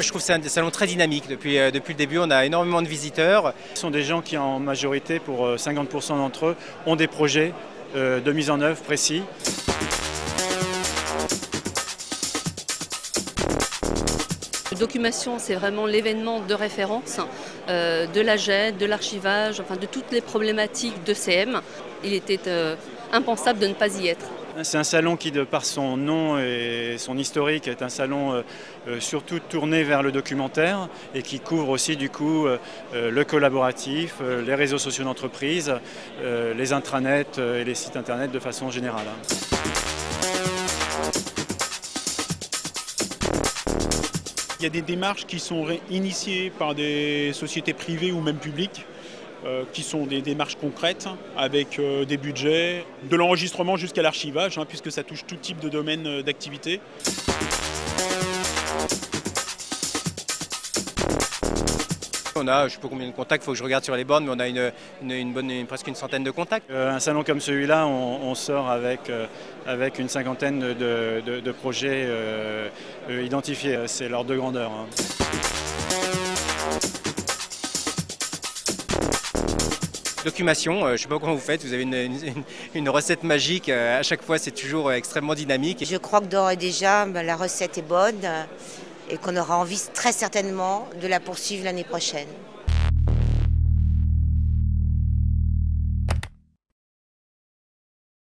Moi, je trouve que c'est un salon très dynamique. Depuis, depuis le début, on a énormément de visiteurs. Ce sont des gens qui, en majorité, pour 50% d'entre eux, ont des projets de mise en œuvre précis. Documation, c'est vraiment l'événement de référence euh, de la GED, de l'archivage, enfin de toutes les problématiques de CM. Il était euh, impensable de ne pas y être. C'est un salon qui, de par son nom et son historique, est un salon euh, surtout tourné vers le documentaire et qui couvre aussi du coup le collaboratif, les réseaux sociaux d'entreprise, les intranets et les sites internet de façon générale. Il y a des démarches qui sont initiées par des sociétés privées ou même publiques, euh, qui sont des démarches concrètes avec euh, des budgets, de l'enregistrement jusqu'à l'archivage, hein, puisque ça touche tout type de domaine euh, d'activité. On a, je ne sais pas combien de contacts, il faut que je regarde sur les bornes, mais on a une, bonne, presque une centaine de contacts. un salon comme celui-là, on, sort avec, avec une cinquantaine de, projets identifiés. C'est l'ordre de grandeur. Hein. Documation, je ne sais pas comment vous faites, vous avez une, recette magique, à chaque fois c'est toujours extrêmement dynamique. Je crois que d'ores et déjà ben, la recette est bonne et qu'on aura envie très certainement de la poursuivre l'année prochaine.